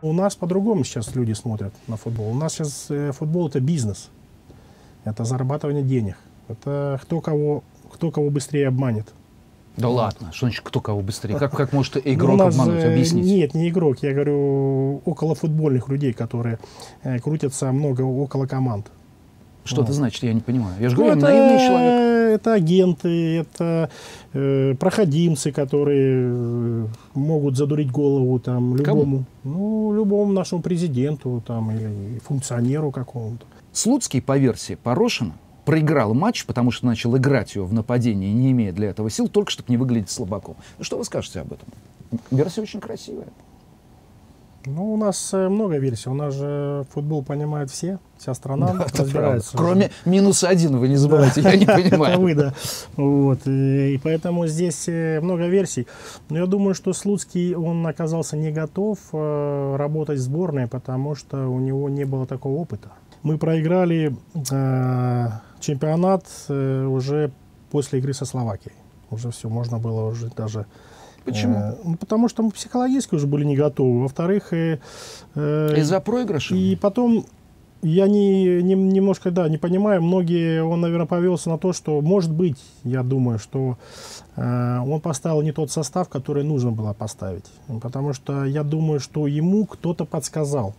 У нас по-другому сейчас люди смотрят на футбол. У нас сейчас э, футбол это бизнес. Это зарабатывание денег. Это кто кого, кто кого быстрее обманет. Да ладно, что значит кто кого быстрее? Как, как может Ну, игрок нас, обмануть? э, Объясните. Нет, не игрок. Я говорю около футбольных людей, которые э, крутятся много около команд. Что это значит? Я не понимаю. Я же Ну, говорю, это, наивный человек. это агенты, это э, проходимцы, которые э, могут задурить голову там любому, ну любому нашему президенту там или функционеру какому-то. Слуцкий, по версии Порошина, проиграл матч, потому что начал играть его в нападении, не имея для этого сил, только чтобы не выглядеть слабаком. Ну, что вы скажете об этом? Версия очень красивая. Ну, у нас э, много версий. У нас же футбол понимают все, вся страна Это правда. разбирается. Кроме минуса один, вы не забывайте, я не Это понимаю. вы, да. Вот. И и поэтому здесь э, много версий. Но я думаю, что Слуцкий, он оказался не готов э, работать в сборной, потому что у него не было такого опыта. Мы проиграли э, чемпионат э, уже после игры со Словакией. Уже все, можно было уже даже... Почему? э, ну, потому что мы психологически уже были не готовы. Во-вторых, э, э, Из-за проигрыша? и потом я не, не- немножко, да, не понимаю, многие, он, наверное, повелся на то, что, может быть, я думаю, что э, он поставил не тот состав, который нужно было поставить. Потому что я думаю, что ему кто-то подсказал.